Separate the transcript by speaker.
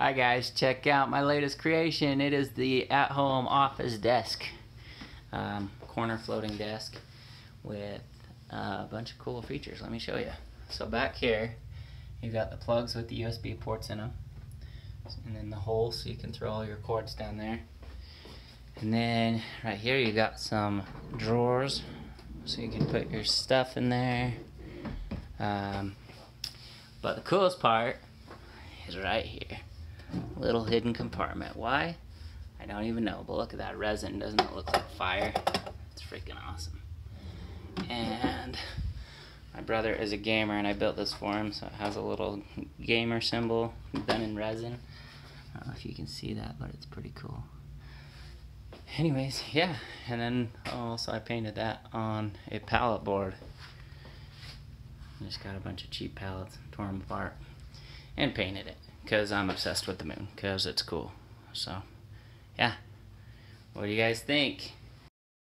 Speaker 1: Hi guys, check out my latest creation. It is the at-home office desk. Um, corner floating desk with a bunch of cool features. Let me show you. So back here, you've got the plugs with the USB ports in them. And then the hole so you can throw all your cords down there. And then right here you got some drawers so you can put your stuff in there. Um, but the coolest part is right here little hidden compartment. Why? I don't even know, but look at that resin. Doesn't it look like fire? It's freaking awesome. And my brother is a gamer and I built this for him, so it has a little gamer symbol done in resin. I don't know if you can see that, but it's pretty cool. Anyways, yeah, and then also I painted that on a pallet board. Just got a bunch of cheap pallets, tore them apart, and painted it because I'm obsessed with the moon because it's cool. So, yeah. What do you guys think?